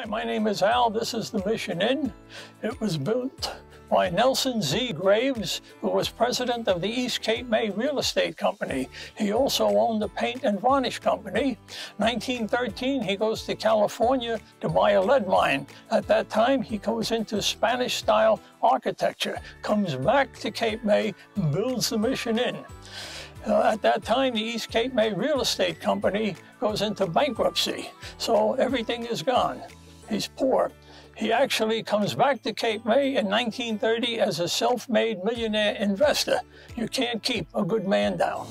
Hi, my name is Al. This is the Mission Inn. It was built by Nelson Z. Graves, who was president of the East Cape May Real Estate Company. He also owned the Paint and Varnish Company. 1913, he goes to California to buy a lead mine. At that time, he goes into Spanish-style architecture, comes back to Cape May, builds the Mission Inn. Uh, at that time, the East Cape May Real Estate Company goes into bankruptcy, so everything is gone. He's poor. He actually comes back to Cape May in 1930 as a self-made millionaire investor. You can't keep a good man down.